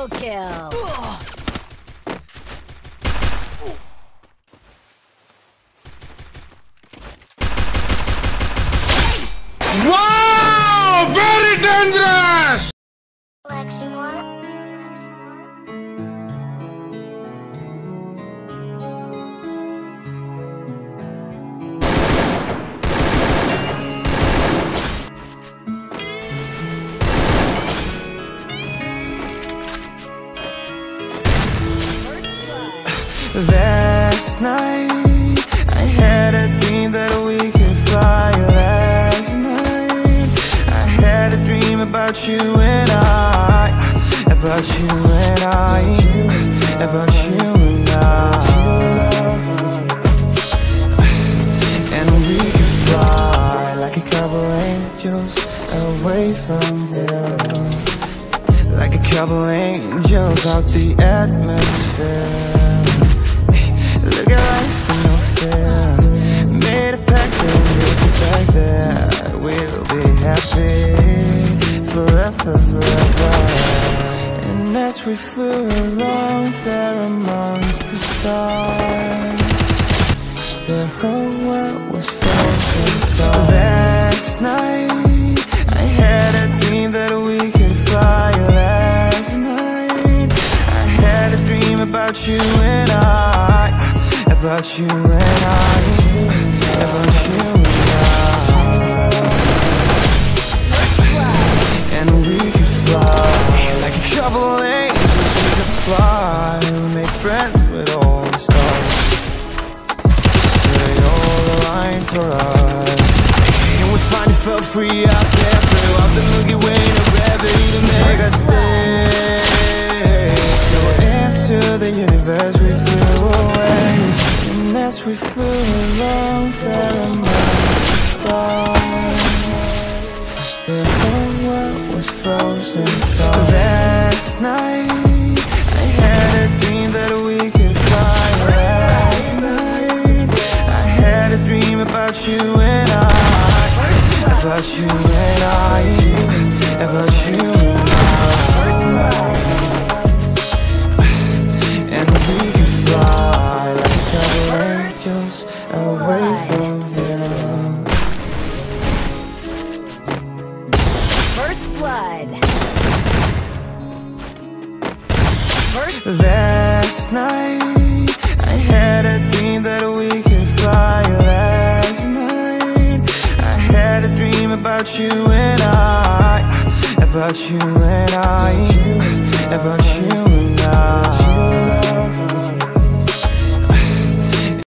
Double kill. Wow! Very dangerous! First Last night, I had a dream that we could fly. Last night, I had a dream about you and I, about you and I, about you and I. And we could fly like a couple angels away from here. Like a couple angels out the atmosphere forever, forever. And as we flew around there amongst the stars The whole world was frozen. So Last night I had a dream that we could fly. Last night I had a dream about you and I About you and I us And we finally felt free out there Throughout the Milky Way No gravity to make us stay So into the universe we flew away. And as we flew along there about you and I. About you and I. About you and I. And we could fly like couple angels away from here First blood. First Last night I had a dream that we about you and I About you and I